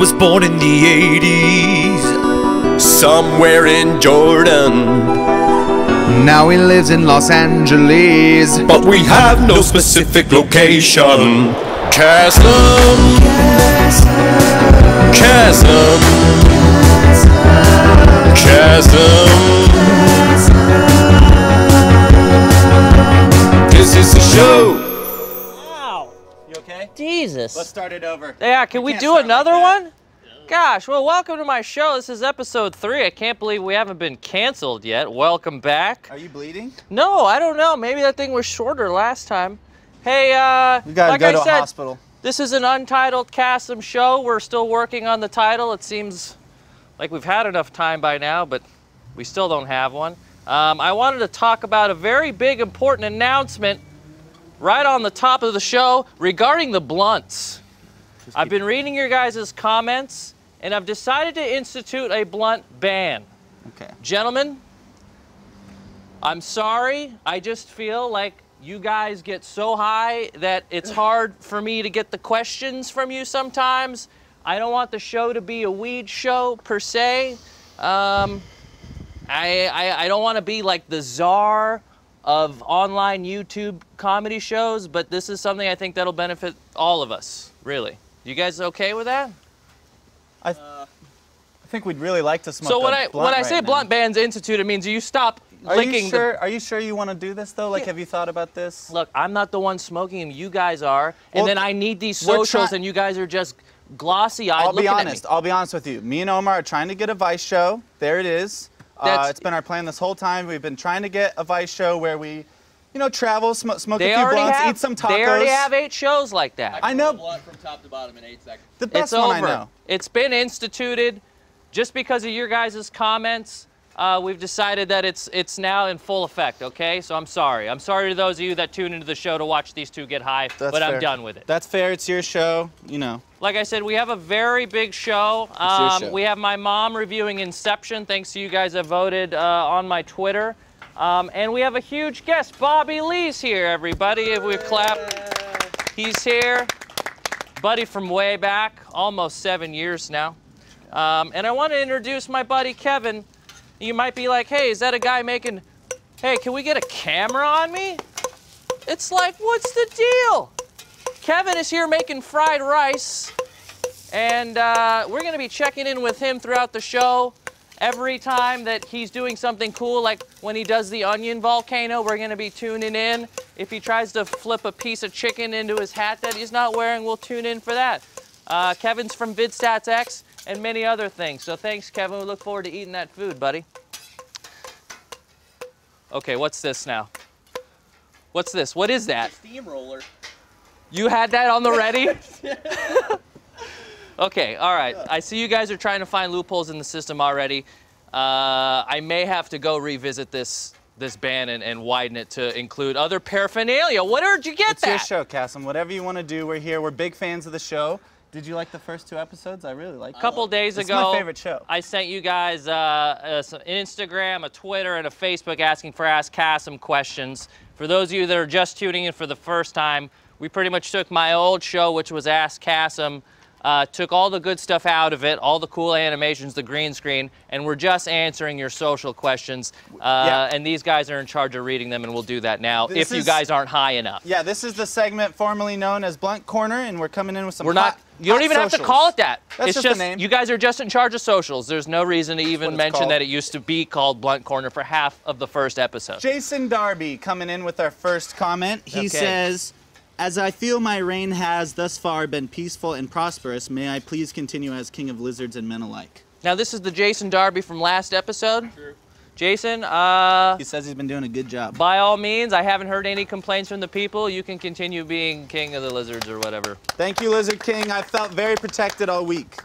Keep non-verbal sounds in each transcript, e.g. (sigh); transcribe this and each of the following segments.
was born in the 80s, somewhere in Jordan. Now he lives in Los Angeles. But we have no specific location. Kassem. Kassem. Kassem. This is the show. Wow. You okay? Jesus. Let's start it over. yeah, can we can't do start like another one? Gosh, well, welcome to my show. This is episode three. I can't believe we haven't been canceled yet. Welcome back. Are you bleeding? No, I don't know. Maybe that thing was shorter last time. Hey, uh, We gotta like go I to said, a hospital. this is an untitled Kassem show. We're still working on the title. It seems like we've had enough time by now, but we still don't have one. Um, I wanted to talk about a very big, important announcement right on the top of the show regarding the blunts. I've been reading your guys' comments, and I've decided to institute a blunt ban. Okay. Gentlemen, I'm sorry. I just feel like you guys get so high that it's (sighs) hard for me to get the questions from you sometimes. I don't want the show to be a weed show per se. Um, I, I, I don't want to be like the czar of online YouTube comedy shows, but this is something I think that'll benefit all of us, really. You guys okay with that? I, I think we'd really like to smoke. So when I when I right say now. blunt bands institute, it means you stop are licking you the sure? Are you sure you want to do this though? Like, Yeah. have you thought about this? Look, I'm not the one smoking them. You guys are. And then I need these socials, and you guys are just glossy eyed I'll be honest. I'll be honest with you. Me and Omar are trying to get a Vice show. There it is. Uh, it's been our plan this whole time. We've been trying to get a Vice show where we, you know, travel, sm- smoke They a few already blunts, have. eat some tacos. They already have eight shows like that. I know from top to bottom in eight seconds. the best it's one over. I know. It's been instituted. Just because of your guys' comments, uh, we've decided that it's it's now in full effect. Okay, so I'm sorry. I'm sorry to those of you that tune into the show to watch these two get high, That's but I'm fair. done with it. That's fair. It's your show. You know. Like I said, we have a very big show. Um, show. We have my mom reviewing Inception. Thanks to you guys that voted uh, on my Twitter. Um, and we have a huge guest. Bobby Lee's here, everybody. If we clap, he's here. Buddy from way back, almost seven years now. Um, and I want to introduce my buddy Kevin. You might be like, hey, is that a guy making, hey, can we get a camera on me? It's like, what's the deal? Kevin is here making fried rice, and uh, we're to be checking in with him throughout the show. Every time that he's doing something cool, like when he does the onion volcano, we're to be tuning in. If he tries to flip a piece of chicken into his hat that he's not wearing, we'll tune in for that. Uh, Kevin's from VidStats X and many other things. So thanks, Kevin. We look forward to eating that food, buddy. Okay, what's this now? What's this? What is that? Steamroller. You had that on the ready? (laughs) okay, all right. I see you guys are trying to find loopholes in the system already. Uh, I may have to go revisit this this ban and, and widen it to include other paraphernalia. Where did you get It's your show, Kassem. Whatever you want to do, we're here. We're big fans of the show. Did you like the first two episodes? I really liked A couple days It's ago, my favorite show. I sent you guys uh, uh, some- an Instagram, a Twitter, and a Facebook asking for Ask Kassem questions. For those of you that are just tuning in for the first time, we pretty much took my old show, which was Ask Kassem, uh, took all the good stuff out of it, all the cool animations, the green screen, and we're just answering your social questions. Uh, Yeah. And these guys are in charge of reading them, and we'll do that now This if you guys aren't high enough. Yeah, this is the segment formerly known as Blunt Corner, and we're coming in with some. We're not. hot- You don't even have to call it that. That's it's just the just name. you guys are just in charge of socials. There's no reason to even mention called. that it used to be called Blunt Corner for half of the first episode. Jason Darby coming in with our first comment. He Okay. says, "As I feel my reign has thus far been peaceful and prosperous, may I please continue as king of lizards and men alike." Now this is the Jason Darby from last episode. Jason, uh, He says he's been doing a good job. by all means, I haven't heard any complaints from the people. You can continue being king of the lizards or whatever. Thank you, Lizard King. I felt very protected all week.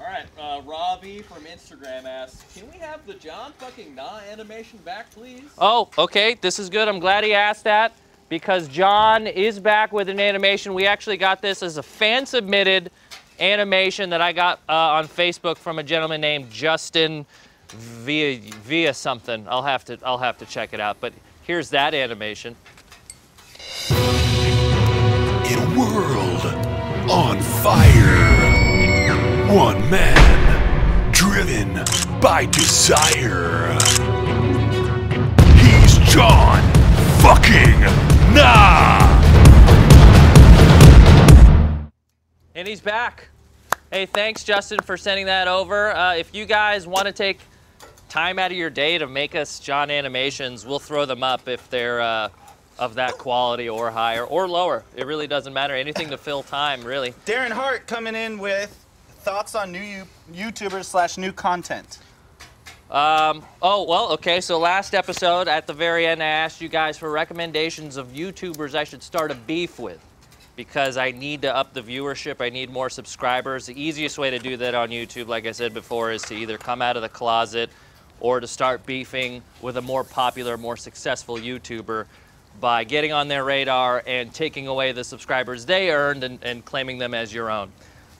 All right, uh, Robbie from Instagram asks, "Can we have the John fucking Na animation back, please?" Oh, okay. This is good. I'm glad he asked that because John is back with an animation. We actually got this as a fan submitted animation that I got uh, on Facebook from a gentleman named Justin via via something. I'll have to I'll have to check it out. But here's that animation. In a world on fire, one man driven by desire. He's John fucking Na! And he's back. Hey, thanks, Justin, for sending that over. Uh, if you guys want to take time out of your day to make us John animations, we'll throw them up if they're uh, of that quality or higher or lower. It really doesn't matter. Anything to fill time, really. Darren Hart coming in with thoughts on new YouTubers slash new content. Um, oh, well, okay. So last episode, at the very end, I asked you guys for recommendations of YouTubers I should start a beef with because I need to up the viewership. I need more subscribers. The easiest way to do that on YouTube, like I said before, is to either come out of the closet or to start beefing with a more popular, more successful YouTuber by getting on their radar and taking away the subscribers they earned and, and claiming them as your own.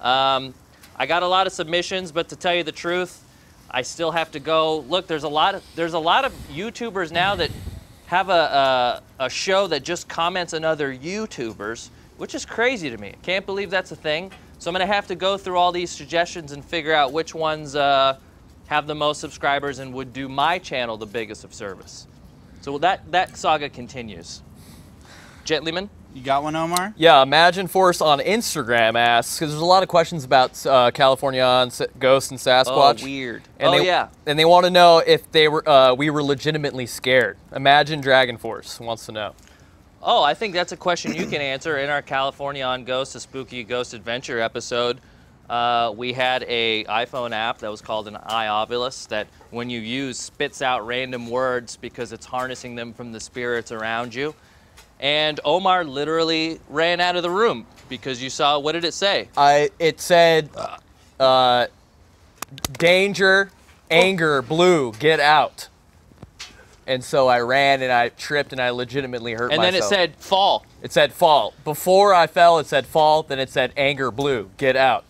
Um, I got a lot of submissions, but to tell you the truth, I still have to go. Look, there's a lot of there's a lot of YouTubers now that have a, a, a show that just comments on other YouTubers, which is crazy to me. Can't believe that's a thing. So I'm gonna have to go through all these suggestions and figure out which ones uh, have the most subscribers and would do my channel the biggest of service. So that that saga continues. Gentleman. You got one, Omar? Yeah, Imagine Force on Instagram asks because there's a lot of questions about uh, California on S- ghosts and Sasquatch. Oh, weird. And oh they, yeah. And they want to know if they were uh, we were legitimately scared. Imagine Dragon Force wants to know. Oh, I think that's a question you can answer in our California on Ghost, a spooky ghost adventure episode. Uh, we had a iPhone app that was called an iOvilus that when you use spits out random words because it's harnessing them from the spirits around you. And Omar literally ran out of the room because you saw what did it say? I it said, uh, danger, anger, blue, get out. And so I ran and I tripped and I legitimately hurt And then it said fall. It said fall. Before I fell, it said fall. Then it said anger, blue, get out.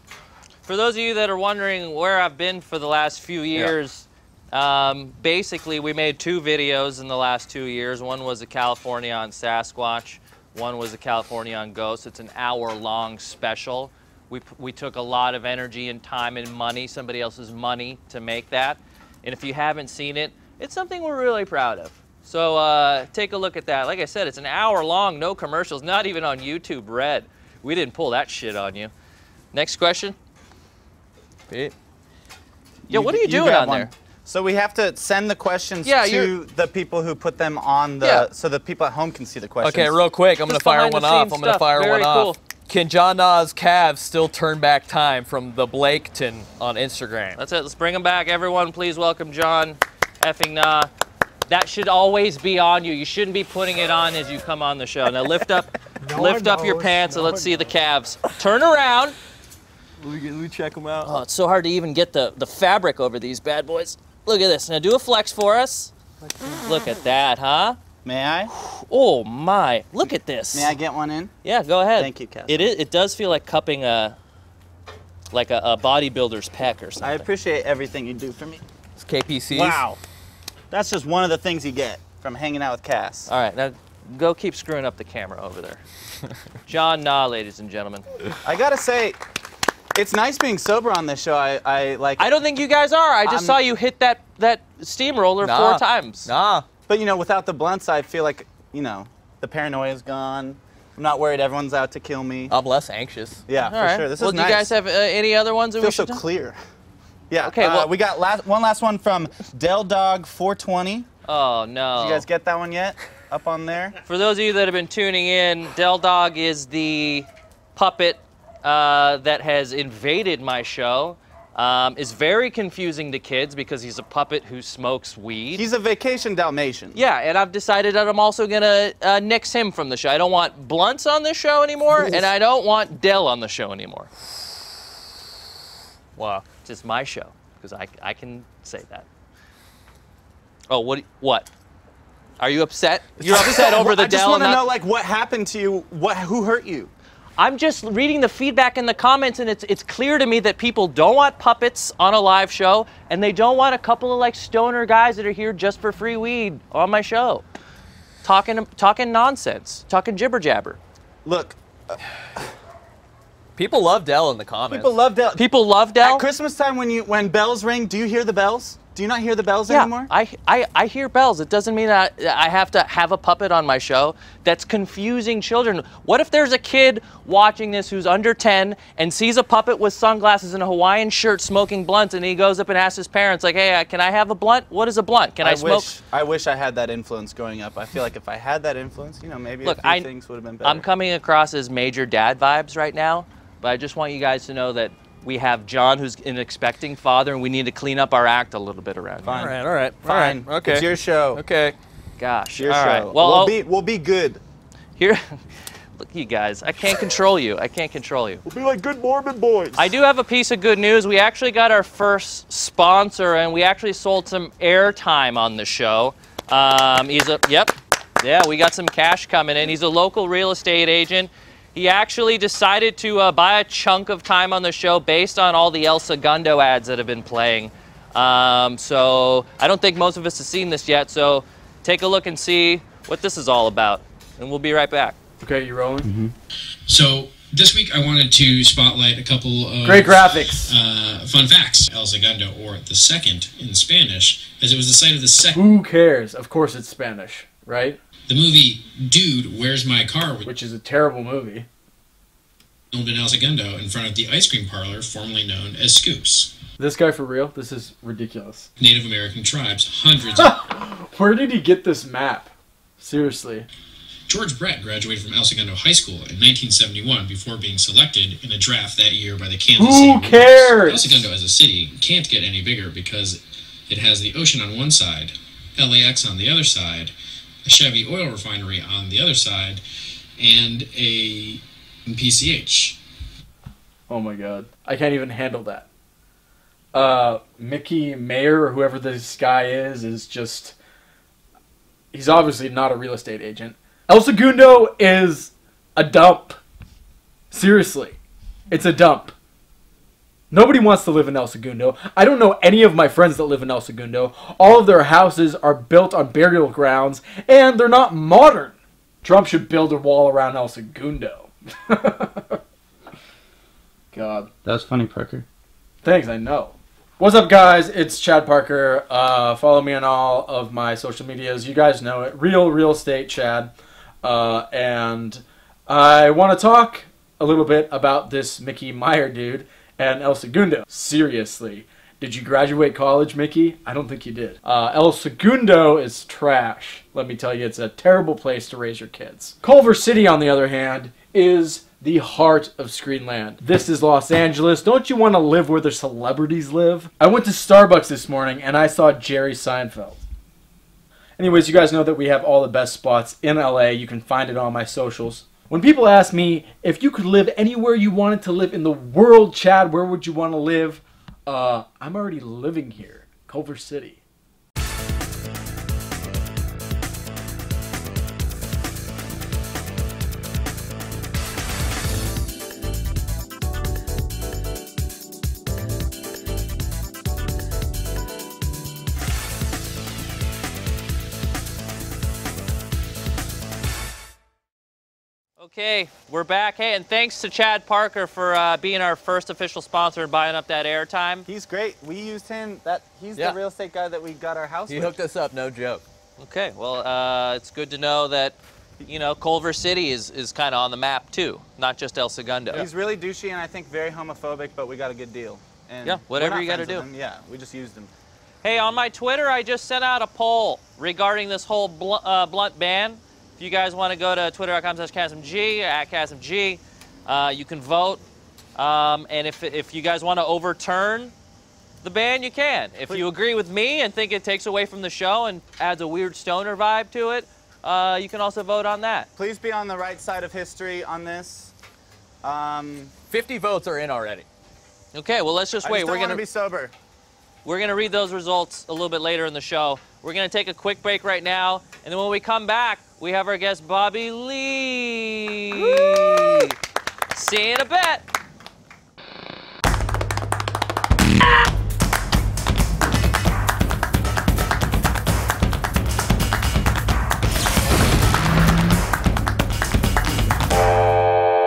For those of you that are wondering where I've been for the last few years, um, basically we made two videos in the last two years. One was a California on Sasquatch. One was a California on Ghosts. It's an hour-long special. We, we took a lot of energy and time and money, somebody else's money, to make that. And if you haven't seen it, it's something we're really proud of. So uh, take a look at that. Like I said, it's an hour long, no commercials, not even on YouTube Red. We didn't pull that shit on you. Next question. Pete? Yo, what are you, doing on one. there? So we have to send the questions Yeah, to you're- the people who put them on the, Yeah. so the people at home can see the questions. Okay, real quick, I'm gonna fire one off. scenes I'm gonna fire Very one cool. off. Can John Nas Cavs still turn back time from the Blaketon on Instagram? That's it. Let's bring him back. Everyone, please welcome John effing Na. That should always be on you. You shouldn't be putting it on as you come on the show. Now lift up, (laughs) lift up your pants and let's see the calves. Turn around. Let me, check them out. Oh, it's so hard to even get the, the fabric over these bad boys. Look at this. Now do a flex for us. Look at that, huh? May I? Oh my! Look at this. May I get one in? Yeah, go ahead. Thank you, Cass. It is. It does feel like cupping a, like a, a bodybuilder's pec or something. I appreciate everything you do for me. It's KPCs. Wow. That's just one of the things you get from hanging out with Cass. All right, now go keep screwing up the camera over there. (laughs) John Na, ladies and gentlemen. I gotta say, it's nice being sober on this show. I, I like, I don't think you guys are. I just I'm- saw you hit that that steamroller Nah. four times. Nah. but you know, without the blunts, I feel like, you know, the paranoia is gone. I'm not worried everyone's out to kill me. I'm less anxious. yeah, All for right. sure. This well, is nice. Well, do you guys have uh, any other ones that we feels so should? do? clear. Yeah. Okay, uh, well- we got last one last one from Del Dog 420. Oh no! Did you guys get that one yet? Up on there. For those of you that have been tuning in, Del Dog is the puppet uh, that has invaded my show. Um, is very confusing to kids because he's a puppet who smokes weed. He's a vacation Dalmatian. Yeah, and I've decided that I'm also gonna uh, nix him from the show. I don't want Blunts on the show anymore, and I don't want Dell on the show anymore. Wow. It's just my show because I, I can say that. Oh, what? What? Are you upset? You're (laughs) upset over the I just want to know, like, what happened to you? What? Who hurt you? I'm just reading the feedback in the comments, and it's it's clear to me that people don't want puppets on a live show, and they don't want a couple of like stoner guys that are here just for free weed on my show, talking talking nonsense, talking jibber jabber. Look, uh, (sighs) People love Dell in the comments. People love Dell. People love Dell. At Christmas time, when you when bells ring, do you hear the bells? Do you not hear the bells yeah, anymore? I, I, I hear bells. It doesn't mean that I have to have a puppet on my show that's confusing children. What if there's a kid watching this who's under 10 and sees a puppet with sunglasses and a Hawaiian shirt smoking blunts and he goes up and asks his parents, like, hey, uh, can I have a blunt? What is a blunt? Can I, smoke? Wish, I wish I had that influence growing up. I feel like if I had that influence, you know, maybe Look, a few I- things would have been better. I'm coming across as major dad vibes right now, but I just want you guys to know that we have John, who's an expecting father, and we need to clean up our act a little bit around Fine. all right, all right, Fine. all right. Okay. It's your show. okay. Gosh. Your all show. right. Well, we'll I'll- be we'll be good. here. (laughs) Look, you guys. I can't control you. I can't control you. We'll be like good Mormon boys. I do have a piece of good news. We actually got our first sponsor, and we actually sold some airtime on the show. Um, he's a yep, yeah. We got some cash coming in. He's a local real estate agent. He actually decided to uh, buy a chunk of time on the show based on all the El Segundo ads that have been playing. Um, so I don't think most of us have seen this yet. So take a look and see what this is all about, and we'll be right back. Okay, you rolling? So this week I wanted to spotlight a couple of Great graphics. uh, fun facts. El Segundo, or the second in Spanish, as it was the site of the second. Who cares? Of course it's Spanish, right? The movie Dude, Where's My Car? Which is a terrible movie. filmed in El Segundo in front of the ice cream parlor formerly known as Scoops. This guy for real? This is ridiculous. Native American tribes, hundreds (laughs) of Where did he get this map? Seriously. George Brett graduated from El Segundo High School in 1971 before being selected in a draft that year by the Kansas Who City cares? El Segundo as a city can't get any bigger because it has the ocean on one side, LAX on the other side, a Chevy oil refinery on the other side, and a PCH. Oh my god. I can't even handle that. Uh, Mickey Meyer or whoever this guy is is just. He's obviously not a real estate agent. El Segundo is a dump. Seriously. It's a dump. Nobody wants to live in El Segundo. I don't know any of my friends that live in El Segundo. All of their houses are built on burial grounds, and they're not modern. Trump should build a wall around El Segundo. (laughs) God. That was funny, Parker. Thanks, I know. What's up, guys? It's Chad Parker. Uh, follow me on all of my social medias. You guys know it. Real Real Estate Chad. Uh, and I want to talk a little bit about this Mickey Meyer dude and El Segundo. Seriously. Did you graduate college, Mickey? I don't think you did. Uh, El Segundo is trash. Let me tell you, it's a terrible place to raise your kids. Culver City, on the other hand, is the heart of Screenland. This is Los Angeles. Don't you want to live where the celebrities live? I went to Starbucks this morning and I saw Jerry Seinfeld. Anyways, you guys know that we have all the best spots in LA. You can find it on my socials. When people ask me if you could live anywhere you wanted to live in the world, Chad, where would you want to live? Uh, I'm already living here, Culver City. Okay, we're back. Hey, and thanks to Chad Parker for uh, being our first official sponsor and buying up that airtime. He's great. We used him. That he's Yeah. the real estate guy that we got our house He with. hooked us up, no joke. Okay, well, uh, it's good to know that, you know, Culver City is, is kind of on the map too, not just El Segundo. He's really douchey and I think very homophobic, but we got a good deal. And Yeah, whatever you gotta do. him. Yeah, we just used him. Hey, on my Twitter, I just sent out a poll regarding this whole bl- uh, blunt ban. If you guys want to go to twitter.com slash KassemG, at KassemG, uh, you can vote. Um, and if, if you guys want to overturn the ban, you can. If you agree with me and think it takes away from the show and adds a weird stoner vibe to it, uh, you can also vote on that. Please be on the right side of history on this. Um, 50 votes are in already. Okay, well, let's just I wait. just We're don't want gonna to be sober. We're going to read those results a little bit later in the show. We're going to take a quick break right now, and then when we come back, we have our guest Bobby Lee. See you in a bit.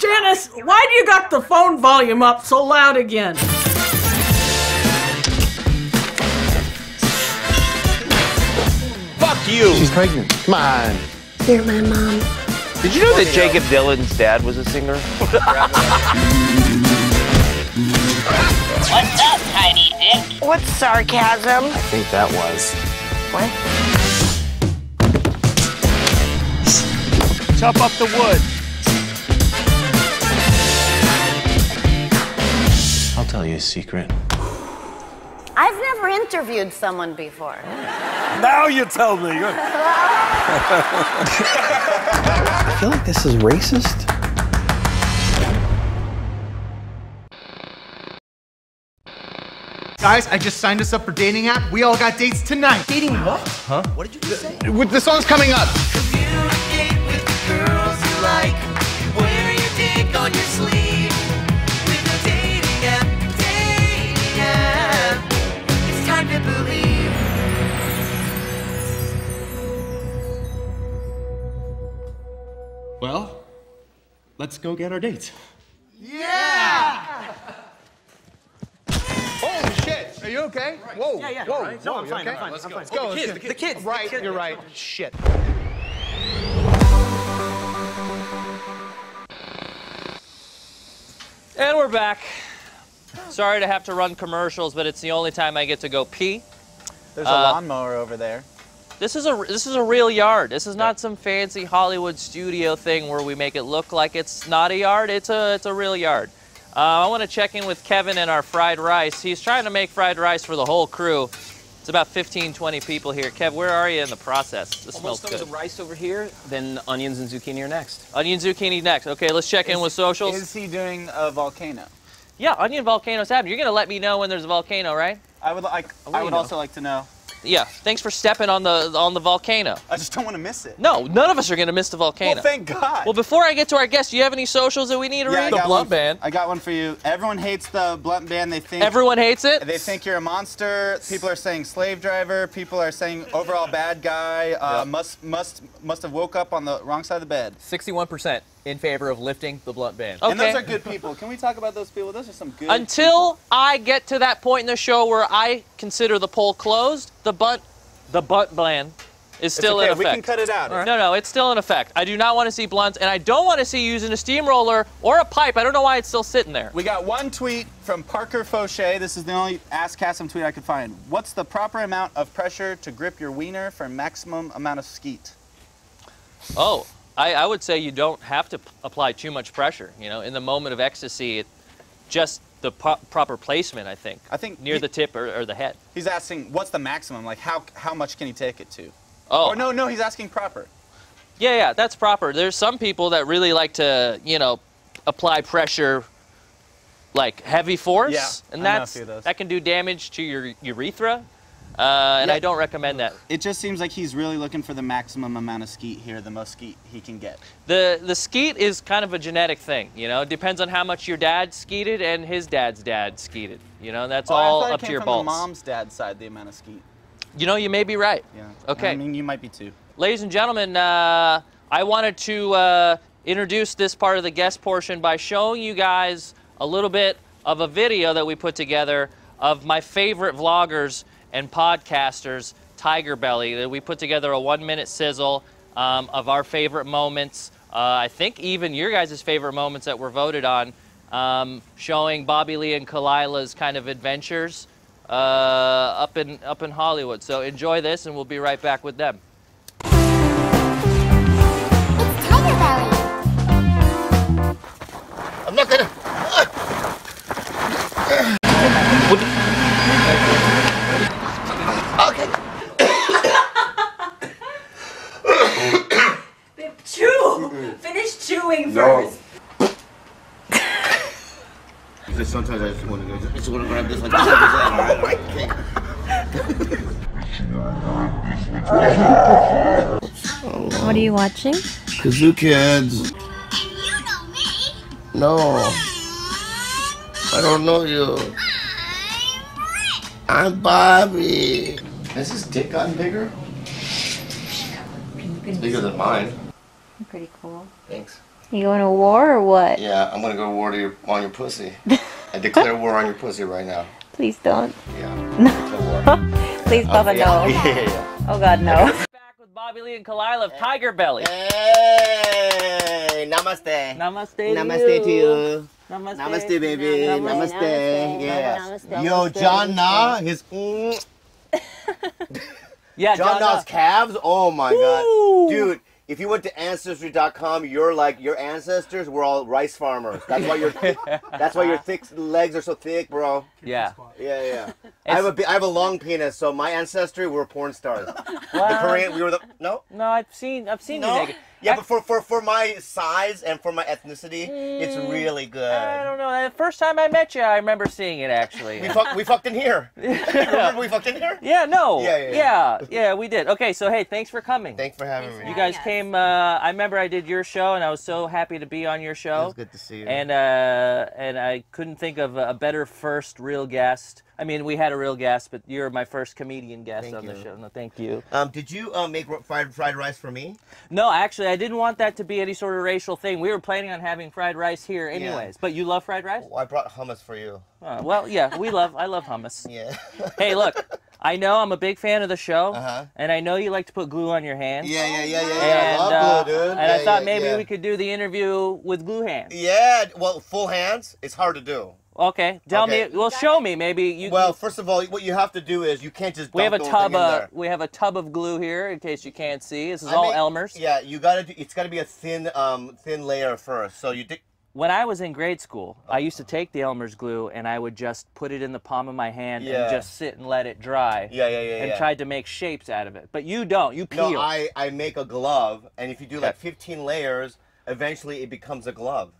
Janice, Why do you got the phone volume up so loud again? You! She's pregnant. Come on. You're my mom. Did you know that Jakob Dylan's dad was a singer? (laughs) What's up, tiny dick? What's sarcasm? I think that was. What? Chop up the wood. I'll tell you a secret. I've never interviewed someone before. Now you tell me. I feel like this is racist. Guys, I just signed us up for dating app. We all got dates tonight. Dating what? Huh? What did you just say? With the song's coming up. Let's go get our dates. Yeah! Holy shit! Are you okay? Whoa! Yeah, yeah. Whoa! All right. No, whoa, I'm fine, okay? I'm fine, Let's I'm go. fine. Let's go. Oh, the let's kids, go. the kids, the kids, the Right, kids. you're right. Shit. And we're back. Sorry to have to run commercials, but it's the only time I get to go pee. There's a Uh, lawnmower over there. This is a this is a real yard. This is not some fancy Hollywood studio thing where we make it look like it's not a yard. It's a it's a real yard. Uh, I want to check in with Kevin and our fried rice. He's trying to make fried rice for the whole crew. It's about 15, 20 people here. Kev, where are you in the process? This Almost smells good. with the rice over here, then onions and zucchini are next. Onion zucchini next. Okay, let's check in with socials. Is he doing a volcano? yeah, onion volcanoes happen. You're gonna let me know when there's a volcano, right? I would like. I would know? also like to know. Yeah. Thanks for stepping on the on the volcano. I just don't want to miss it. No, none of us are gonna miss the volcano. Well, thank God. Well, before I get to our guest, do you have any socials that we need to Yeah, I read? got one- I got one for you. Everyone hates the blunt band. They think Everyone hates it. They think you're a monster. People are saying slave driver. People are saying overall bad guy. Uh, Must must must have woke up on the wrong side of the bed. 61% in favor of lifting the blunt ban. Okay. And those are good people. Can we talk about those people? Those are some good. Until I get to that point in the show where I consider the poll closed, the butt, the butt ban is still okay, in effect. we can cut it out. No, no, it's still in effect. I do not want to see blunts, and I don't want to see you using a steamroller or a pipe. I don't know why it's still sitting there. We got one tweet from Parker Fauché. This is the only Ask Kassem tweet I could find. What's the proper amount of pressure to grip your wiener for maximum amount of skeet? Oh, I, I would say you don't have to apply too much pressure. You know, in the moment of ecstasy, it just the proper placement. I think. I think near he- the tip or, or the head. He's asking what's the maximum? Like how how much can he take it to? Oh. Or no, no, he's asking proper. Yeah, yeah, that's proper. There's some people that really like to, you know, apply pressure like heavy force, Yeah, and I know a that's few of those. that can do damage to your urethra, uh, and. I don't recommend that. It just seems like he's really looking for the maximum amount of skeet here, the most skeet he can get. The the skeet is kind of a genetic thing, you know. It depends on how much your dad skeeted and his dad's dad skeeted. You know, that's Oh, all up to your balls. The mom's dad's side, the amount of skeet. You know, you may be right. Yeah. Okay. I mean, you might be too. Ladies and gentlemen, uh, I wanted to uh, introduce this part of the guest portion by showing you guys a little bit of a video that we put together of my favorite vloggers and podcasters, Tiger Belly. That We put together a one-minute sizzle um, of our favorite moments. Uh, I think even your guys' favorite moments that were voted on, um, showing Bobby Lee and Khalyla's kind of adventures uh, up in up in Hollywood. So enjoy this, and we'll be right back with them. Finish chewing No. first. Because sometimes I just want to go. I just want to grab (laughs) this like this. Like this all right, all right, okay. What are you watching? Kazoo Kids. No. I don't know you. I'm Bobby. Has his dick gotten bigger? It's bigger than mine. Pretty cool. Thanks. You going to war or what? Yeah, I'm gonna go war to your, on your pussy. (laughs) I declare war on your pussy right now. Please don't. Yeah. (laughs) No. Please, (laughs) Papa, yeah, no. yeah, yeah. Oh God, no. Back with Bobby Lee and Khalyla of Tiger Belly. Hey, namaste. Namaste. Namaste to you. Namaste. Namaste, baby. Namaste. Namaste. Namaste. Yeah. Namaste. Yo, Namaste. John Na, his. Mm, Yeah, John, John Na's calves. Oh my god, dude. If you went to ancestry.com, you're like your ancestors were all rice farmers. That's why your that's why your thick legs are so thick, bro. Yeah. Yeah, yeah. I have a bi- I have a long penis, so my ancestry were porn stars. The Korean, we were the no. No, I've seen I've seen No? you naked. Yeah, but for, for, for my size and for my ethnicity, it's Mm, really good. I don't know. The first time I met you, I remember seeing it actually. We, fuck, we fucked in here. (laughs) Remember we fucked in here? Yeah, no. Yeah, yeah, yeah, yeah. yeah, we did. Okay, so hey, thanks for coming. Thanks for having me. You guys came. Uh, I remember I did your show, and I was so happy to be on your show. It was good to see you. And uh, and I couldn't think of a better first real guest. I mean, we had a real guest, but you're my first comedian guest Thank on the show. No, thank you. Um, did you uh, make fried fried rice for me? No, actually, I didn't want that to be any sort of racial thing. We were planning on having fried rice here, anyways. But you love fried rice? Well, I brought hummus for you. Uh, well, yeah, we love. I love hummus. (laughs) Yeah. hey, look, I know I'm a big fan of the show, Uh-huh. and I know you like to put glue on your hands. Yeah, yeah, yeah, yeah, yeah. I And, love uh, glue, dude. And I thought yeah, maybe yeah. we could do the interview with glue hands. Yeah, well, full hands, it's hard to do. Okay, tell Okay. me. Well, show me. Maybe you. Well, first of all, what you have to do is you can't just. we have a the tub. there. we have a tub of glue here, in case you can't see. This is I all mean, Elmer's. Yeah, you gotta. Do, it's gotta be a thin, um, thin layer first. So you. When I was in grade school, I used to uh-huh. take the Elmer's glue and I would just put it in the palm of my hand Yeah. and just sit and let it dry. Yeah, yeah, yeah, And yeah. tried to make shapes out of it. But you don't. You peel. No, I I make a glove, and if you do like 15 layers, eventually it becomes a glove.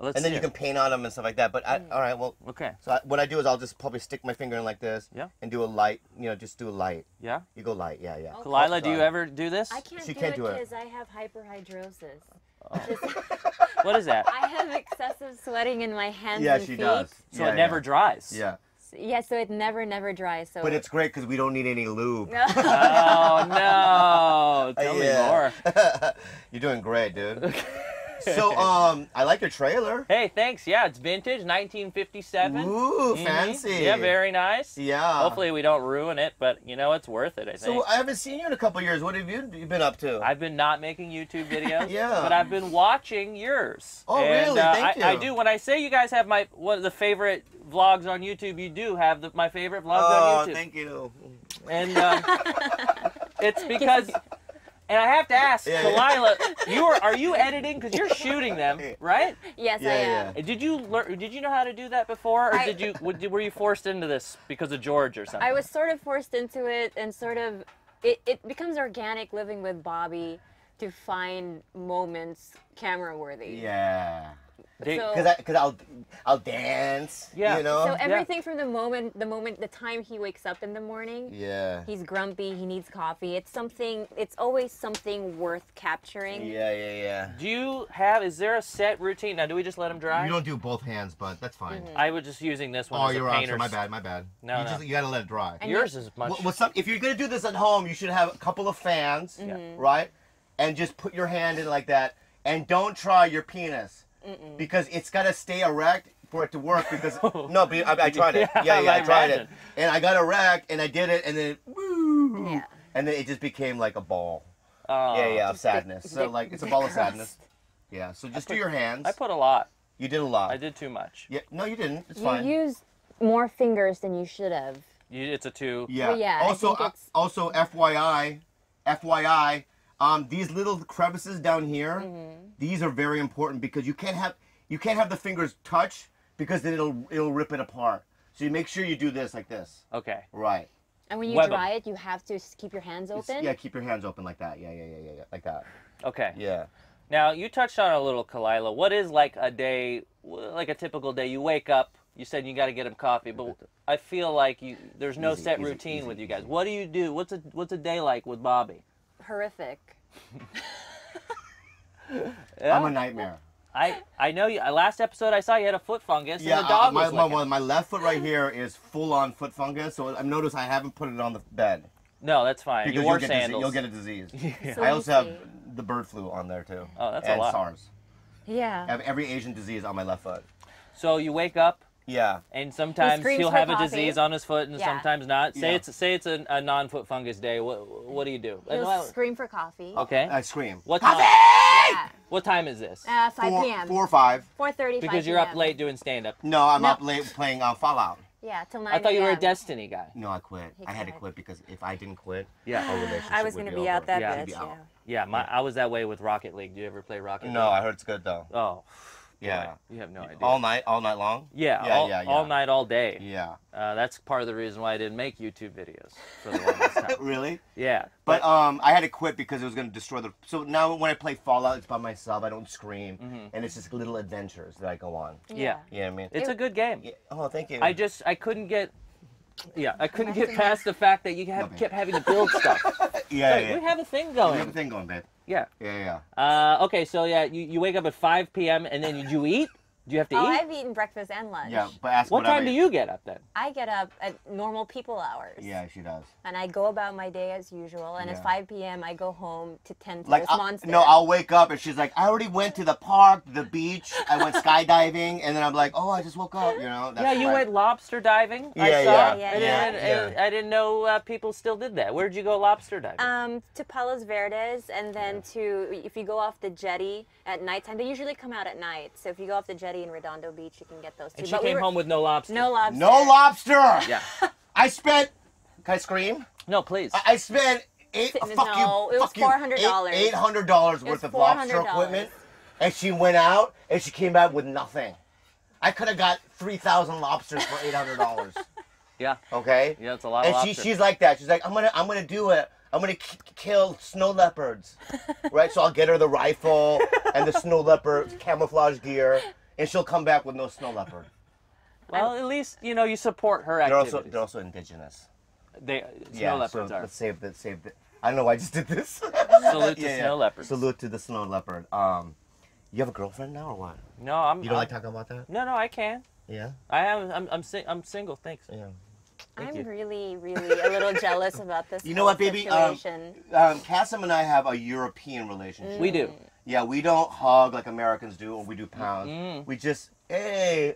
Let's and then see you it. can paint on them and stuff like that. But I, hmm. all right, well, Okay. So I, what I do is I'll just probably stick my finger in like this. Yeah. And do a light, you know, just do a light. Yeah. You go light, yeah, yeah. Khalyla, do you ever do this? I can't She do can't it do it. because I have hyperhidrosis. (laughs) What is that? I have excessive sweating in my hands Yeah, and she feet. does. So Yeah, it never yeah. dries. Yeah. Yeah, so it never, never dries. So But it's great because we don't need any lube. (laughs) oh no! (laughs) Tell me more. You're doing great, dude. So, (laughs) um, I like your trailer. Hey, thanks. Yeah, it's vintage, 1957. Ooh, Mhm. fancy. Yeah, very nice. Yeah. Hopefully we don't ruin it, but you know it's worth it. I think. So I haven't seen you in a couple years. What have you, you been up to? I've been not making YouTube (laughs) videos. Yeah. But I've been watching yours. Oh, And, really? uh, Thank I, I you. do. When I say you guys have my one of the favorite vlogs on YouTube, you do have the, my favorite vlogs oh, on YouTube. Oh, thank you. And um, (laughs) it's because, and I have to ask, Yeah, yeah. Khalyla, you are are you editing? Because you're shooting them, (laughs) right? Yes, Yeah, I yeah. am. Did you learn? Did you know how to do that before, or I- did you were you forced into this because of George or something? I was sort of forced into it, and sort of it, it becomes organic living with Bobby to find moments camera worthy. Yeah. They- So- Cause I, cause I'll, I'll dance. Yeah. You know. So everything from the moment, the moment, the time he wakes up in the morning, yeah. he's grumpy, he needs coffee. It's something. It's always something worth capturing. Yeah, yeah, yeah. do you have? Is there a set routine? Now, do we just let them dry? You don't do both hands, but that's fine. Mm-hmm. I was just using this one Oh, as you're a right. painter's. So my bad. My bad. No, you no. Just, you gotta let it dry. And Yours is much. Well, well, some, if you're gonna do this at home, you should have a couple of fans, Mm-hmm. right? And just put your hand in like that, and don't try your penis because it's gotta stay erect for it to work. Because (laughs) no, but I, I tried it. Yeah, Yeah, yeah, I, I tried it, and I got erect, and I did it, and then woo, Yeah. and then it just became like a ball. Oh. yeah, yeah, of Just big- sadness. So big- like it's a big ball of sadness. Yeah. So just put- do your hands. I put a lot. you did a lot. I did too much. Yeah. No, you didn't. It's You fine. You used more fingers than you should have. You, it's a two. Yeah. Well, yeah, Also, think uh, also, FYI, FYI, um, these little crevices down here, Mm-hmm. these are very important because you can't have you can't have the fingers touch because then it'll it'll rip it apart. So you make sure you do this like this. Okay. Right. And when you Web 'em. dry it, you have to keep your hands It's- open. yeah, keep your hands open like that. Yeah, yeah, yeah, yeah, yeah, like that. Okay. Yeah. Now you touched on a little, Khalyla. What is like a day, like a typical day? You wake up. You said you got to get him coffee, but I feel like you there's no Easy, set easy, routine easy, with you easy. guys. What do you do? What's a what's a day like with Bobby? Horrific. Yeah. I'm a nightmare. I I know you. uh, Last episode I saw you had a foot fungus Yeah, and the dog uh, my, was my, licking. my, my left foot right here is full on foot fungus. So I've noticed I haven't put it on the bed. No, that's fine. Because you you'll wore get, disease, sandals. you'll get a disease. (laughs) So I also have the bird flu on there too. Oh, that's a and lot. SARS. Yeah. I have every Asian disease on my left foot. So you wake up Yeah. and sometimes screams he'll for have a coffee. disease on his foot and Yeah. sometimes not. Say Yeah. it's say it's a, a non-foot fungus day. What what do you do? He'll Well, scream for coffee. Okay. I scream. What time? Yeah. What time is this? Uh, 5 Four, p.m. four or five. 4:30. Because 5 you're up late doing stand-up. No, I'm No. up late playing uh, Fallout. Yeah, till 9 I thought you were a Destiny guy. No, I quit. I had to quit. quit because if I didn't quit, Yeah. our relationship I was gonna be be out over. that Yeah. It'd bitch. Yeah. Yeah, my I was that way with Rocket League. Do you ever play Rocket No, League? No, I heard it's good though. Oh. Yeah. boy, You have no idea. All night, all night long. yeah, yeah, all, yeah, yeah. all night, all day. Yeah. Uh, that's part of the reason why I didn't make YouTube videos for the longest time. (laughs) really? Yeah. But um, I had to quit because it was going to destroy the. So now when I play Fallout, it's by myself. I don't scream, Mm-hmm. and it's just little adventures that I go on. yeah. You know I mean? It's a good game. Yeah. Oh, thank you. I just I couldn't get yeah, I couldn't get past the fact that you have, babe. kept having to build stuff. (laughs) yeah, yeah. We have a thing going. We have a thing going, babe. Yeah. Yeah, yeah. Uh, okay, so yeah, you, you wake up at 5 p.m. and then you, you eat? Do you have to Oh, eat? I've eaten breakfast and lunch. Yeah, but ask What what time do you get up then? I get up at normal people hours. Yeah, she does. And I go about my day as usual. And Yeah. at 5 p.m., I go home to tend to Like, this I- monster. no, I'll wake up and she's like, I already went to the park, the beach, I went (laughs) skydiving, and then I'm like, oh, I just woke up, you know? That's yeah, you my- went lobster diving. I Yeah, saw. yeah, I yeah, didn't, yeah. I, I didn't know uh, people still did that. Where'd you go lobster diving? Um, to Palos Verdes, and then to if you go off the jetty at nighttime, they usually come out at night. So if you go off the jetty in Redondo Beach, you can get those too. and she But we came were- home with no lobster. no lobster. No lobster! Yeah. I spent. Can I scream? No, please. I, I spent eight. No, fuck you. it was $400. Eight hundred dollars worth of lobster equipment, and she went out and she came back with nothing. I could have got three thousand lobsters for eight hundred dollars. (laughs) yeah. Okay. Yeah, it's a lot and of she, she's like that. She's like, I'm gonna, I'm gonna do it. I'm gonna k- kill snow leopards, (laughs) right? So I'll get her the rifle and the snow leopard camouflage gear, and she'll come back with no snow leopard. well, at least you know you support her They're activities. also, they're also indigenous. they snow yeah, leopards so are. let's save that. Save that. I don't know why I just did this. Salute to (laughs) snow leopards. Salute to the snow leopard. Um, you have a girlfriend now or what? No, I'm. You don't like I'm- talking about that? No, no, I can. Yeah. I am. I'm. I'm, sing, I'm single. Thanks. Yeah. I'm you. really, really a little jealous about this. (laughs) You know whole what, baby? Um, Situation. um, Kassem and I have a European relationship. We do. Yeah, we don't hug like Americans do, or we do pound. Mm. We just hey,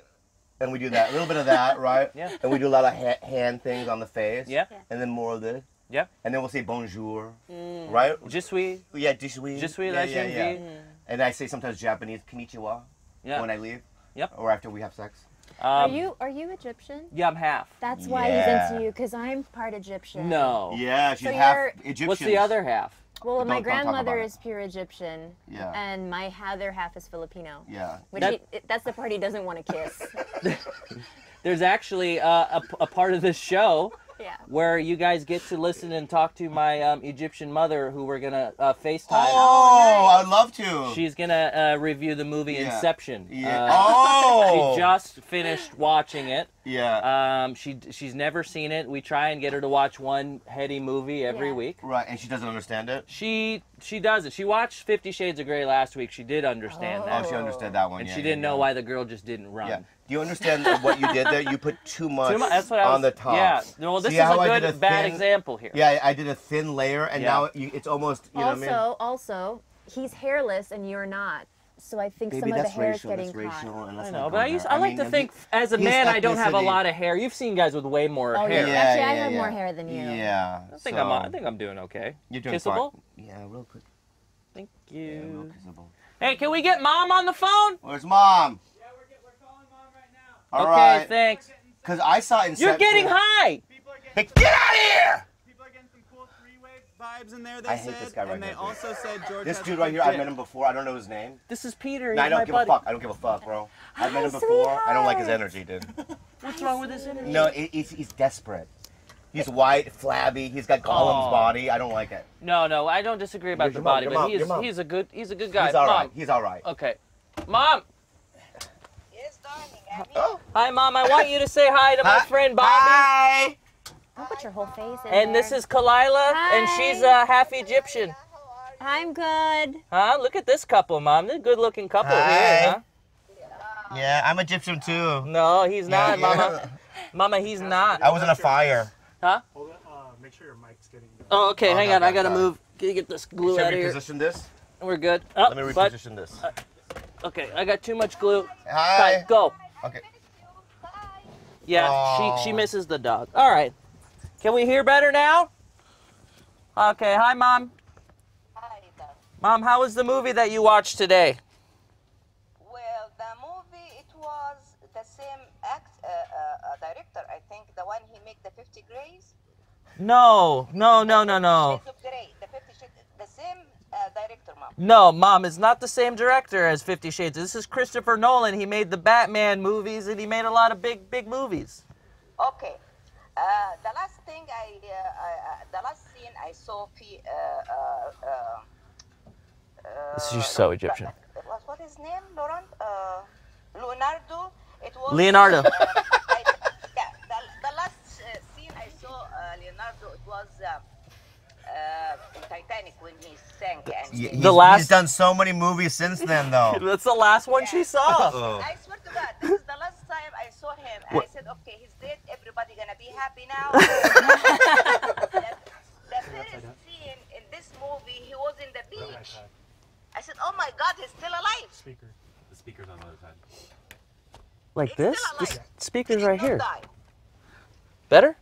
and we do that a little bit of that, (laughs) right? Yeah. And we do a lot of ha- hand things on the face. Yeah. And then more of this. Yeah. And then we'll say bonjour, Mm. right? Je suis. Yeah, je suis. Je suis yeah, la yeah, yeah. fille. And I say sometimes Japanese konnichiwa Yeah. when I leave. Yep. Or after we have sex. are Um, you are you Egyptian? Yeah, I'm half. That's why Yeah. he's into you, because I'm part Egyptian. No. Yeah, she's So half Egyptian. What's the other half? Well, Don't- my don't talk grandmother about it. is pure Egyptian. Yeah. And my other half is Filipino. Yeah. Which That- he, it- that's the part he doesn't want to kiss. (laughs) There's actually uh, a, a part of this show yeah. where you guys get to listen and talk to my um, Egyptian mother, who we're gonna uh, FaceTime. Oh, I'd love to. She's gonna uh, review the movie Yeah. Inception. Yeah. Uh, Oh. (laughs) She just finished watching it. Yeah. Um, she she's never seen it. We try and get her to watch one heady movie every Yeah. week. Right, and she doesn't understand it. She she does it. She watched Fifty Shades of Grey last week. She did understand Oh, that, Oh, she understood that one. and yeah, she yeah, didn't know yeah. why the girl just didn't run. Yeah. Do you understand what you did there? You put too much, (laughs) Too mu- that's was, on the top. Yeah. No, this See is how a I good did a bad example here. Yeah, I did a thin layer, and Yeah. now you, it's almost you know also, what I mean. also, he's hairless and you're not. So I think Baby, some of the hair racial. is getting That's caught. racial, and let's I not know, go but I there. used I like mean, to he- think as a his man I don't have a ethnicity- lot of hair. You've seen guys with way more Oh, hair. yeah. Yeah, Actually, I have yeah. more hair than you. Yeah. I think uh, so, I'm I think I'm doing okay. You're doing Kissable? fine. Yeah, real quick. Thank Yeah, real you. kissable. Hey, can we get mom on the phone? Where's mom? Yeah, we're, get, we're calling mom right now. All okay, right. thanks. Because I saw Inception. You're getting high. Hey, get out of here! People are getting some cool three-way vibes in there. They I said, hate this guy right and they here, dude. also said George. This has dude a right big here, I've dick. met him before. I don't know his name. This is Peter. No, I he's don't my give buddy. a fuck. I don't give a fuck, bro. (laughs) I've met him Hi, before. I don't like his sweetheart. energy, dude. (laughs) What's wrong with this energy? No, it, he's, he's desperate. He's white, flabby. He's got Gollum's Oh. body. I don't like it. No, no, I don't disagree about Your the mom, body, your but mom, he's your mom. he's a good he's a good guy. He's all right. Mom. He's all right. Okay. Mom. Oh. Hi, Mom. I want you to say hi to my Hi. friend Bobby. Hi. Don't put your whole face in And this is Khalyla, and Hi. she's uh, half Egyptian. I'm good. Huh? Look at this couple, Mom. They're a good-looking couple Hi. here, Yeah, I'm Egyptian too. huh? No, he's not, Yeah, Mama. yeah. (laughs) Mama, he's not. I was in a fire. Huh? Hold it. Uh, make sure your mic's getting. Oh, okay. Oh, hang no, on. I no, gotta no. move. Can you get this glue Should out I of here? reposition this? We're good. Oh, Let me but- reposition this. Okay, I got too much glue. Hi. Cut, go. Okay. Yeah, Oh. she she misses the dog. All right. Can we hear better now? Okay. Hi, mom. Hi, Mom, how was the movie that you watched today? Well, the movie it was the same act uh, uh, uh, director. I think the one he made the Fifty Grays. No, no, no, no, no. Grey. The Fifty Shades. The same uh, director, mom. No, mom, it's not the same director as Fifty Shades. This is Christopher Nolan. He made the Batman movies and he made a lot of big, big movies. Okay. Uh, the last thing I, uh, I uh, the last scene I saw, fi- uh, uh, uh, This is so Egyptian. It was what his name, Laurent? Uh, Leonardo. It was Leonardo. I, yeah, the, the last uh, scene I saw uh, Leonardo. It was uh, uh, in Titanic when he sank. And Y- he's, The last- he's done so many movies since then, though. (laughs) That's the last one she saw. Oh. I swear to God, this is the last time I saw him. And What- I said, okay, he's dead. Everybody gonna be happy now. the, the first scene in this movie, he was in the beach. I said, oh my God, he's still alive. Speaker. The speaker's on the other side. Like this? still This alive. speaker's right here. Die. Better?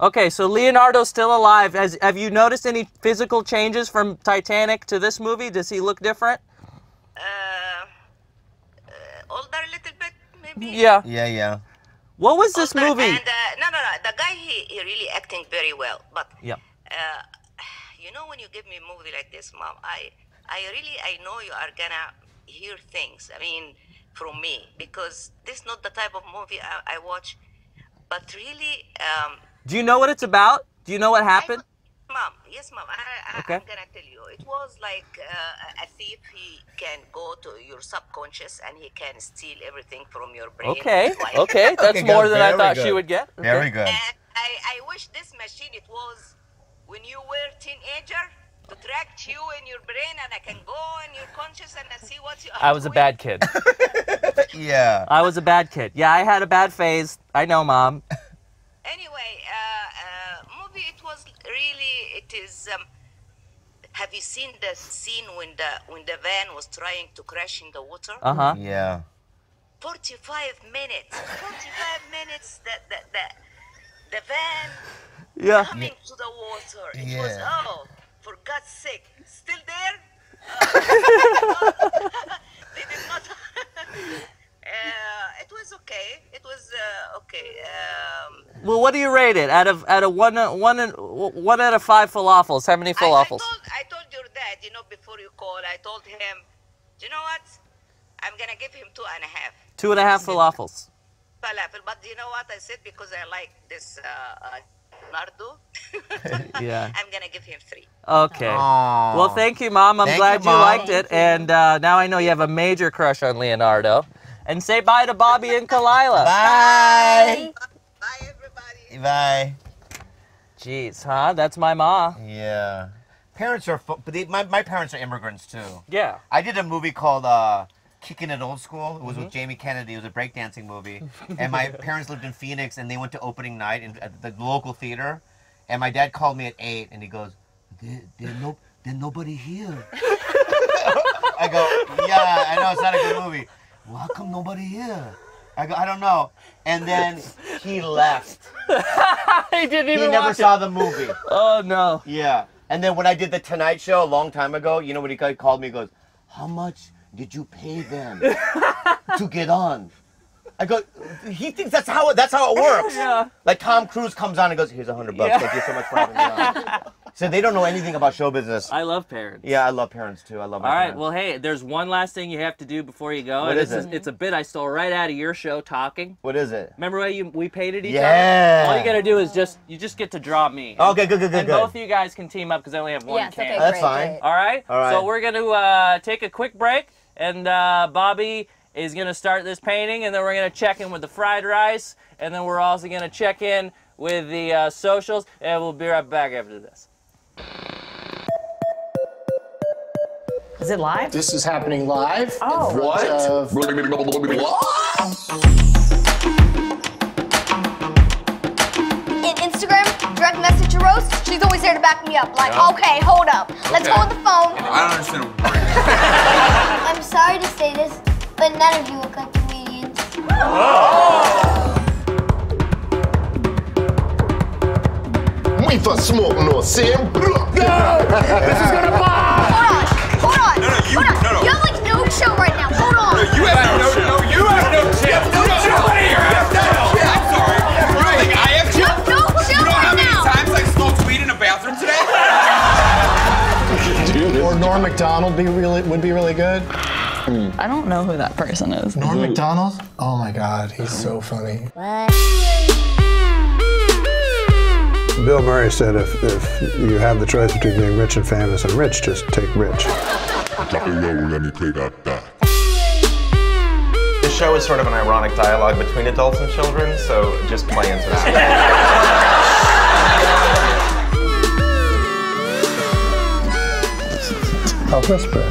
Okay, so Leonardo's still alive. Has, have you noticed any physical changes from Titanic to this movie? Does he look different? Uh, older a little bit, maybe. Yeah. Yeah, yeah. What was this movie? And uh, no, no, no. The guy, he, he really acting very well. But Yeah. uh, you know, when you give me a movie like this, mom, I, I really, I know you are gonna hear things. I mean, from me because this is not the type of movie I, I watch. But really, um, Do you know what it's about? Do you know what happened? Mom, yes, mom, I, I, Okay. I'm gonna tell you. It was like uh, a thief. He can go to your subconscious and he can steal everything from your brain. Okay, (laughs) Like- okay, (laughs) that's Okay, more good. than I Very thought she would get. Very good. And I, I wish this machine it was when you were teenager to track you in your brain and I can go in your conscious and I see what you are I was a bad kid. (laughs) Yeah. I was a bad kid. Yeah, I had a bad phase. I know, mom. Anyway, uh, uh, movie it was really it is. Um, have you seen the scene when the when the van was trying to crash in the water? Uh huh. Yeah. 45 minutes. 45 minutes. The the the, the van Yeah. coming to the water. It was Yeah. oh, for God's sake, still there? Uh, (laughs) they did not. (laughs) uh, it was okay. It was uh, okay. Um, Well, what do you rate it out of out of one uh, one and- one out of five falafels? How many I, I falafels? told I told your dad, you know, before you called, I told him, you know what? I'm gonna give him two and a half Two and a half falafels. falafel. But you know what I said because I like this uh, uh, Nardo. (laughs) Yeah. (laughs) I'm gonna give him three. Okay. Aw. Well, thank you, mom. I'm Thank glad you, you, Mom. liked it, and uh, now I know you have a major crush on Leonardo. And say bye to Bobby and Khalyla. Bye. Bye, everybody. Bye. Jeez, huh? That's my ma. Yeah. Parents are, but they, my, my parents are immigrants too. Yeah. I did a movie called uh, Kicking It Old School. It was Mm-hmm. with Jamie Kennedy. It was a breakdancing movie. (laughs) and my parents lived in Phoenix, and they went to opening night in, at the local theater. And my dad called me at eight, and he goes, "There, there no, there's nobody here." (laughs) I go, "Yeah, I know it's not a good movie. Well, how come nobody here?" I go, "I don't know." And then he left. (laughs) he didn't He never watch saw it. the movie. Oh no. Yeah. And then when I did the Tonight Show a long time ago, you know what he called me? He goes, How much did you pay them (laughs) to get on? I go, he thinks that's how it, that's how it works. (laughs) Yeah. Like Tom Cruise comes on and goes, Here's a hundred bucks. Yeah. Thank you so much for having me on. So they don't know anything about show business. I love parents. yeah, I love parents too. I love my All right. parents. Well, hey, there's one last thing you have to do before you go. What and is it's, it? it's a bit I stole right out of your show, talking. what is it? Remember when you we painted each Yeah. other? All you gotta do is just you just get to draw me. Okay, good, good, good, And good. both of you guys can team up because I only have one Yes, can. okay, That's great, fine. great. All right. All right. So we're gonna uh, take a quick break, and uh, Bobby is gonna start this painting, and then we're gonna check in with the fried rice, and then we're also gonna check in with the uh, socials, and we'll be right back after this. Is it live? This is happening live. Oh. in front of- In Instagram, direct message to Rose, she's always there to back me up. Like, Yeah. okay, hold up. Let's Okay. hold the phone. I don't understand. I'm sorry to say this, but none of you look like comedians. Oh. Me for smoke no same. This is gonna Hold on, hold on. No, no, you- hold on. no, no. You have like no show right now. Hold on. you have no chill. No, you have no chill. no chill. You have no chill. I'm sorry. You don't think I have chill? have no chill You know how many now. times I smoked weed in a bathroom today? Or Norm Macdonald be really would be really good. I don't know who that person is. Norm Macdonald? Oh my God, he's so funny. Bill Murray said if, if you have the choice between being rich and famous and rich, just take rich. The show is sort of an ironic dialogue between adults and children, so just play into that. I'll whisper.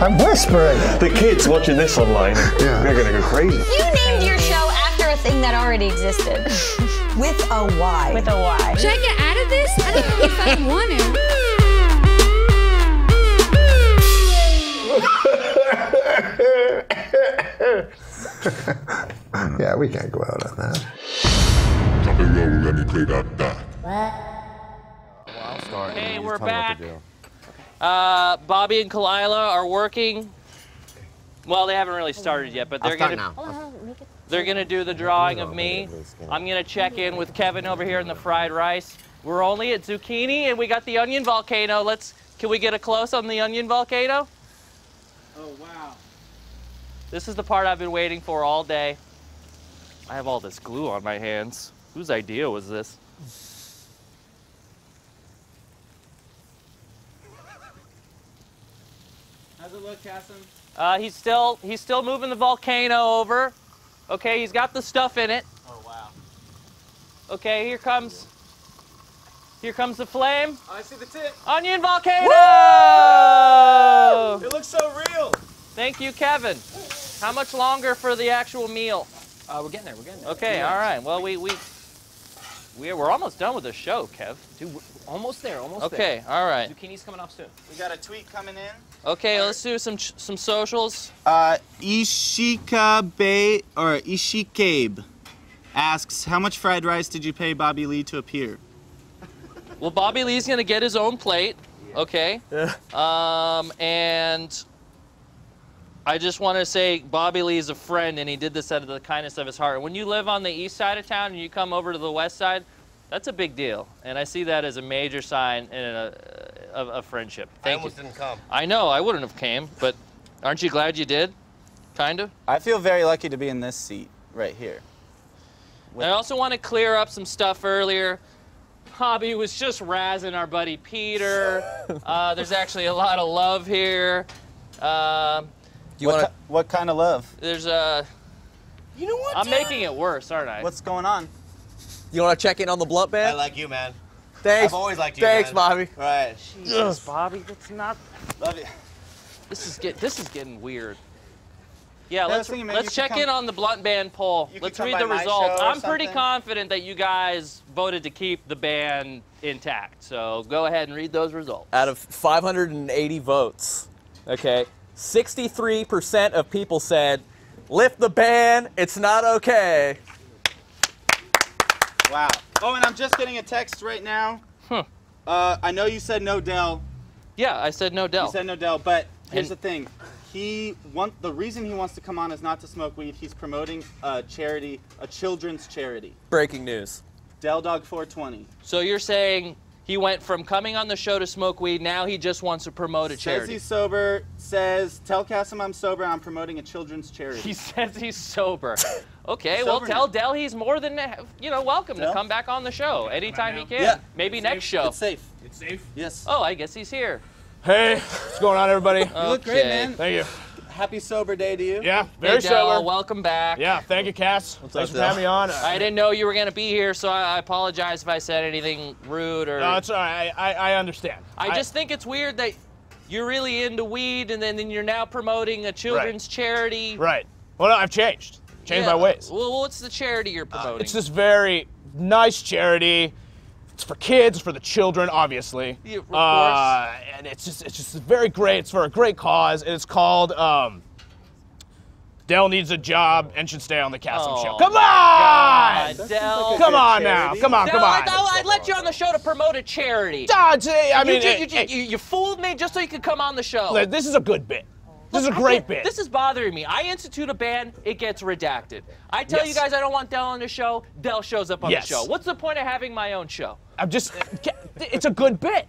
I'm whispering. The kids watching this online, they're gonna go crazy. You named your show after a thing that already existed. (laughs) With a Y. With a Y. Should I get out of this? I don't know if I (laughs) want to. (laughs) yeah, we can't go out on that. Hey, we're back. Uh, Bobby and Khalyla are working. Well, they haven't really started yet, but they're start gonna they're gonna do the drawing of me. I'm gonna check in with Kevin over here in the fried rice. We're only at zucchini, and we got the onion volcano. Let's can we get a close on the onion volcano? Oh wow. This is the part I've been waiting for all day. I have all this glue on my hands. Whose idea was this? How's it look, Kassem? Uh, he's still he's still moving the volcano over. Okay, he's got the stuff in it. Oh wow. Okay, here comes here comes the flame. I see the tip. Onion volcano! It looks so real. Thank you, Kevin. How much longer for the actual meal? Uh, we're getting there. We're getting there. Okay, all right. Well, we we we're, we're almost done with the show, Kev. Dude, we're almost there. Almost Okay, there. Okay, all right. Zucchini's coming off soon. We got a tweet coming in. Okay, let's do some some socials. Uh, Ishika Bay or Ishikabe asks, how much fried rice did you pay Bobby Lee to appear? Well, Bobby Lee's gonna get his own plate. Okay. Yeah. Um, and I just want to say Bobby Lee is a friend, and he did this out of the kindness of his heart. When you live on the east side of town and you come over to the west side, that's a big deal, and I see that as a major sign in a, of, of friendship. I almost you. didn't come. I know I wouldn't have came, but aren't you glad you did? Kind of. I feel very lucky to be in this seat right here. I also want to clear up some stuff earlier. Hobby was just razzing our buddy Peter. (laughs) Uh, there's actually a lot of love here. Um, you what, ki- what kind of love? there's a. You know what? I'm making it worse, aren't I? What's going on? You want to check in on the blunt band? I like you, man. Thanks. I've always liked you. Thanks, man. Bobby. Right. Jesus, Bobby, that's not. Love you. This is get. This is getting weird. Yeah, I let's thinking maybe let's check come- in on the blunt band poll. You could Let's read the results. I'm pretty confident that you guys voted to keep the band intact. So go ahead and read those results. Out of 580 votes, okay, 63% of people said, lift the ban, it's not okay. Wow. Oh, and I'm just getting a text right now. Huh. Uh, I know you said no Dell. Yeah, I said no Dell. You said no Dell, but here's And- the thing. He want the reason he wants to come on is not to smoke weed. He's promoting a charity, a children's charity. Breaking news. Dell Dog 420. So you're saying he went from coming on the show to smoke weed, now he just wants to promote a Says charity. he's sober. Says tell Kassem I'm sober. I'm promoting a children's charity. He (laughs) says he's sober. (laughs) Okay, well Sober tell now. Dell he's more than you know welcome to come back on the show anytime he can. Yeah. Maybe next show. It's safe. It's safe. Yes. Oh, I guess he's here. Hey, what's going on, everybody? You look great, man. Thank you. Happy sober day to you. Yeah, Hey, very Dell, sober. welcome back. Yeah, thank you, Cass. Thanks up, for Dell? having me on. I didn't know you were gonna be here, so I I apologize if I said anything rude or. No, it's all right. I, I, I understand. I just think it's weird that you're really into weed and then, then you're now promoting a children's charity. Right. Well, no, I've changed. Changed Yeah, my ways. Well, what's the charity you're promoting? It's this very nice charity It's for kids, for the children, obviously. Yeah, of Uh, and it's just it's just very great. It's for a great cause. And it's called um, Dell needs a job and should stay on the Castle Oh, show. Come on! God, Dell. Come on now. Come on, come on. I thought I'd let you on the show to promote a charity. Dodge, I mean, ju- hey, you, hey. you, you fooled me just so you could come on the show. This is a good bit. This is a great can't- bit. This is bothering me. I institute a ban, it gets redacted. I tell you guys I don't want Dell on the show, Dell shows up on Yes. the show. What's the point of having my own show? I'm just. It's a good bit.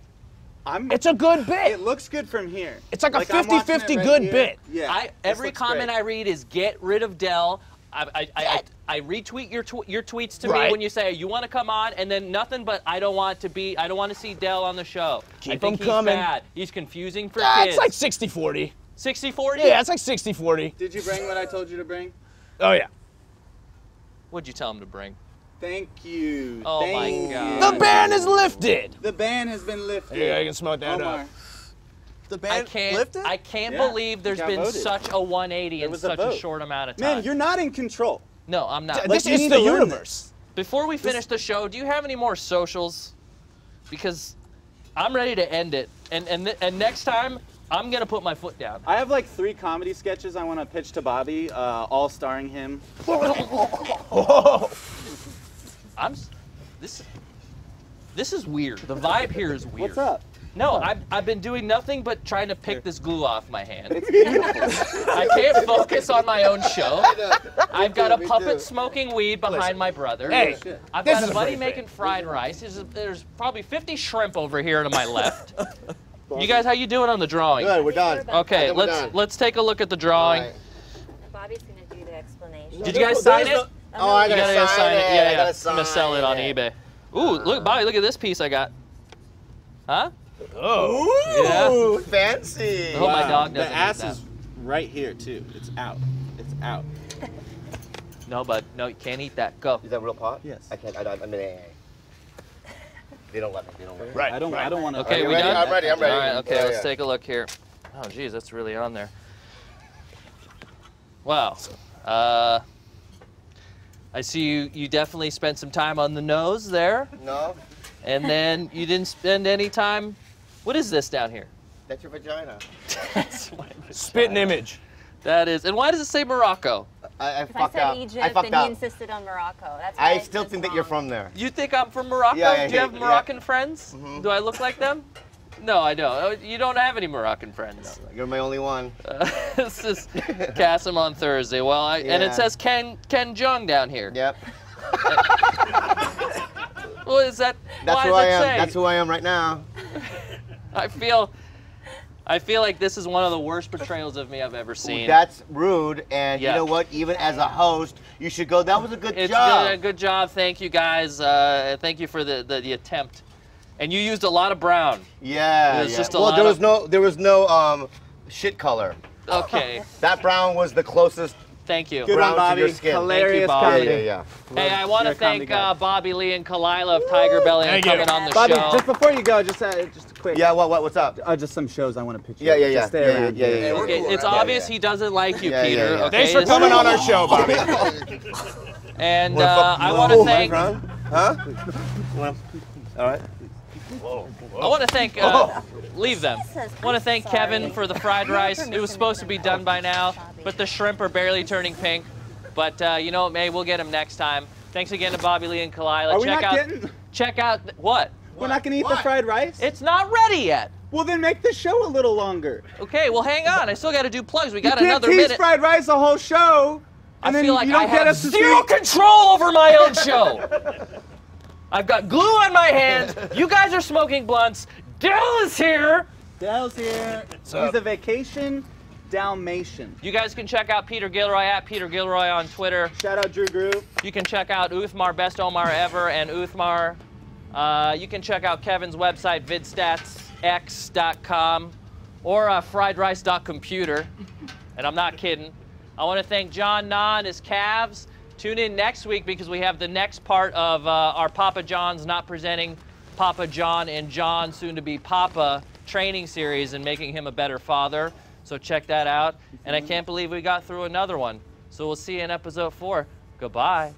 I'm, it's a good bit. It looks good from here. It's like a I'm watching 50-50 it right good here. bit. Yeah. I, every comment great. I read is get rid of Dell. I, I, I, I, I retweet your tw- your tweets to me when you say you want to come on, and then nothing but I don't want to be I don't want to see Dell on the show. Keep I think him he's coming. bad. He's confusing for Ah, kids. it's like 60 40. 60 40. Yeah, it's like 60 40. Did you bring what I told you to bring? Oh, yeah. What'd you tell him to bring? Thank you. Oh my God. you. The ban is lifted. The ban has been lifted. Yeah, I can smoke that Omar. up. The I can't. I can't Yeah, believe there's been voted. such a 180 There in was a such a short amount of time. Man, you're not in control. No, I'm not. Like, you need to learn this. Before we finish the show, do you have any more socials? Because I'm ready to end it, and and and next time I'm gonna put my foot down. I have like three comedy sketches I want to pitch to Bobby, uh, all starring him. (laughs) I'm this. This is weird. The vibe here is weird. What's up? No, I've, I've been doing nothing but trying to pick this glue off my hand. (laughs) I can't focus on my own show. I've got a puppet smoking weed behind my brother. Hey, I've got a a buddy making fried rice. There's, there's probably 50 shrimp over here to my left. (laughs) you guys, how you doing on the drawing? Good, we're done. Okay, we're let's done. let's take a look at the drawing. Alright. Bobby's gonna do the explanation. Did you guys sign it? Oh, I You gotta, gotta sign, it. Yeah, I yeah. gotta I'm gonna sell it on it. eBay. Ooh, look, uh. Bobby, look at this piece I got. Huh? Oh. Ooh, fancy. I hope my dog the doesn't eat ass that. is right here too. It's out. It's out. No, bud. No, you can't eat that. Go. Is that real pot? Yes. I can't. I, I, I'm in AA. They don't let me. They don't let me. Right. I don't. right. I don't want to. Okay, we ready? done? I'm ready, I'm ready. All right, okay, Yeah, let's yeah. take a look here. Oh, geez, that's really on there. Wow. Uh, I see you. You definitely spent some time on the nose there, No, and then you didn't spend any time. What is this down here? that's your vagina. (laughs) that's Spit an image. That is. And why does it say Morocco? I, I If I fucked said up. Egypt, I fucked and he insisted on Morocco. That's why I it's still just think that you're from there. You think I'm from Morocco? Yeah, yeah, Do you have yeah. Moroccan friends? Mhm. Do I look like them? No, I don't. Oh, You don't have any Moroccan friends. You're my only one. Uh, (laughs) this is Kassem on Thursday. Well, I, and it says Ken Ken Jeong down here. Yep. (laughs) Well, is that That's why who does I it am. say? That's who I am right now. (laughs) I feel I feel like this is one of the worst portrayals of me I've ever seen. That's rude, and Yeah. you know what? Even as a host, you should go. That was a good it's job. Good, good job. Thank you guys. Uh, thank you for the, the, the attempt. And you used a lot of brown. Yeah. It was yeah. just a well, lot there was of- no, there was no um, shit color. Okay. (laughs) That brown was the closest Thank you. Good brown one, to your Bobby. skin. Hilarious Bobby. Yeah, comedy. yeah, yeah. Hey, I want to You're a comedy thank uh, Bobby Lee and Khalyla of Tiger Belly and Thank you. coming on the Bobby, show. just before you go, just uh, just a quick. Yeah, what, what, what's up? Uh, just some shows I want to pitch. you. Yeah, yeah, Just yeah. Stay Yeah, yeah, around yeah, here. yeah, yeah. Okay, it's around obvious here. he doesn't like you, Yeah, yeah, Peter. yeah. Okay, Thanks for coming on our show, Bobby. (laughs) And uh, I want to thank Huh? Huh? Wanna- All right. I want to thank uh, leave them. Jesus, I want to thank sorry. Kevin for the fried rice. It was supposed to be done by now, but the shrimp are barely turning pink. But uh, you know what, May we'll get them next time. Thanks again to Bobby Lee and Khalyla. Are we check not out getting? check out th- what? We're not gonna eat the fried rice. It's not ready yet. well, then make the show a little longer. Okay, well hang on. I still got to do plugs. We You got can't another tease minute. fried rice the whole show, I and then feel like you don't I get have zero speak. control over my own (laughs) show. I've got glue on my hands. You guys are smoking blunts. Dell is here. Dell's here. He's a vacation Dalmatian. You guys can check out Peter Gilroy at Peter Gilroy on Twitter. Shout out Drew Groove. You can check out Uthmar, Best Omar Ever, and Uthmar. Uh, you can check out Kevin's website, vidstatsx.com, or uh, friedrice.computer. (laughs) And I'm not kidding. I want to thank John and his calves. Tune in next week because we have the next part of uh, our Papa John's not presenting Papa John and John, soon to be Papa, training series and making him a better father. So check that out. And I mm-hmm. can't believe we got through another one. So we'll see you in episode four. Goodbye.